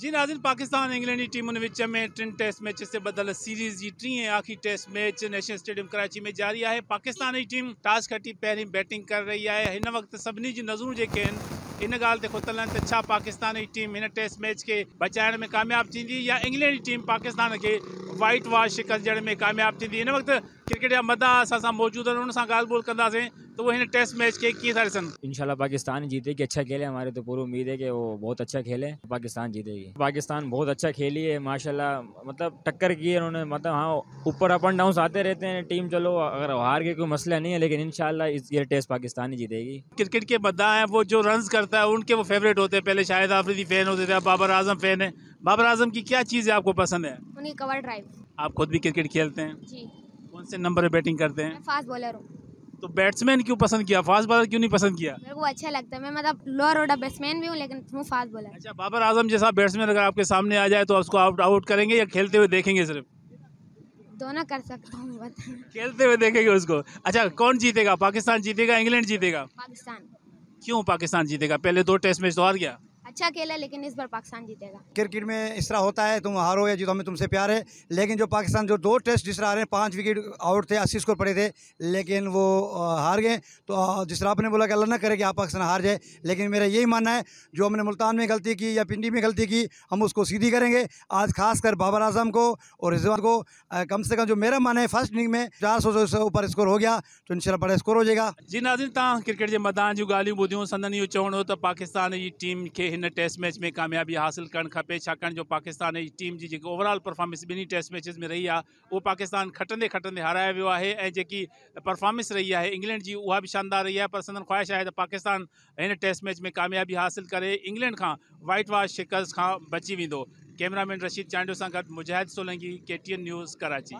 जी नाज़िन, Pakistan England जी टीमुनि विच में टिनि test match से बदल सीरीज़ की टी आख़िरी test match national stadium Karachi में जारी है पाकिस्तान की टीम टॉस खटी पहिरीं बैटिंग कर रही है हिन वक़्तु सभिनी जी नज़रूं जेके इन ते खुतल पाकिस्तान की टीम हिन टेस्ट मैच के बचाइण में कामयाबु थींदी या इंग्लैंड की टीम पाकिस्तान खे वाइट वॉश ॾियण में कामयाबु थींदी। हिन वक़्तु क्रिकेट जा मदा असां मौजूदु आहिनि उन सां ॻाल्हि ॿोल कंदासीं। तो वो हिन टेस्ट मैच के कीअं था ॾिसनि? इंशाल्लाह पाकिस्तान जीतेगी अच्छा खेले। हमारे तो पूरी उम्मीद है कि वो बहुत अच्छा खेले। पाकिस्तान जीतेगी। पाकिस्तान बहुत अच्छा खेली है माशाल्लाह। मतलब टक्कर की है उन्होंने। मतलब हाँ ऊपर अप एंड डाउन आते रहते हैं टीम चलो अगर हार के कोई मसला नहीं है लेकिन इंशाल्लाह इस ये टेस्ट पाकिस्तान ही जीतेगी। क्रिकेट के मद्दा हैं वो जो रन करता है उनके वो फेवरेट होते हैं। पहले शाहिद आफरीदी फ़ैन होते थे बाबर आज़म फ़ैन है। बाबर आज़म की क्या चीज़ है आपको पसंद है? उन्हीं कवर ड्राइव आप खुद भी क्रिकेट खेलते हैं? जी। कौन से नंबर पे बैटिंग करते मैं हैं फास्ट बॉलर हूँ। तो बैट्समैन क्यों पसंद किया? फास्ट बॉलर क्यों नहीं पसंद किया? मेरे को अच्छा लगता है। मैं मतलब लोअर ऑर्डर बैट्समैन भी हूँ लेकिन हूँ फास्ट बॉलर अच्छा बाबर आज़म जैसा बैट्समैन अगर आपके सामने आ जाए तो उसको आउट आउट करेंगे या खेलते हुए देखेंगे सिर्फ़? दोनों कर सकता हूँ खेलते हुए देखेंगे उसको। अच्छा कौन जीतेगा? पाकिस्तान जीतेगा इंग्लैंड जीतेगा? पाकिस्तान। क्यों पाकिस्तान जीतेगा? पहले दो टेस्ट मैच तो हार गया। अच्छा खेला लेकिन इस बार पाकिस्तान जीतेगा। क्रिकेट में इस तरह होता है तुम हारो या जीतो हमें तुमसे प्यार है। लेकिन जो पाकिस्तान जो दो टेस्ट जिस तरह आ रहे हैं पाँच विकेट आउट थे अस्सी स्कोर पड़े थे लेकिन वो हार गए। तो जिस तरह आपने बोला कि अल्लाह ना करे कि आप पाकिस्तान हार जाए लेकिन मेरा यही मानना है जो हमने मुल्तान में गलती की या पिंडी में गलती की हम उसको सीधी करेंगे। आज खास कर बाबर आज़म को और रिजवान को कम से कम जो मेरा मानना है फ़र्स्ट इनिंग में चार सौ से ऊपर स्कोर हो गया तो इन बड़ा स्कोर हो जाएगा। जी नाज़िन तव्हां क्रिकेट जे मैदान जूं ॻाल्हियूं ॿुधियूं संदन इहो चवणो हो त पाकिस्तान जी टीम खे हिन टेस्ट मैच में कामयाबी हासिल करणु खपे, छाकाणि जो पाकिस्तान जी टीम जी जेकी ओवरऑल परफॉर्मेंस ॿिन्ही टेस्ट मैचिस में रही आहे उहो पाकिस्तान खटंदे खटंदे हाराए वियो आहे ऐं जेकी परफॉर्मेंस रही आहे, इंग्लैंड जी उहा बि शानदार रही आहे, पर संदन ख़्वाहिश त पाकिस्तान हिन टेस्ट मैच में कामयाबी हासिल करे, इंग्लैंड खां वाइट वॉश शिकस्त खां बची वेंदो। कैमरामैन रशीद चांडियो सां गॾु मुजाहिद सोलंकी के टी एन न्यूज़ कराची।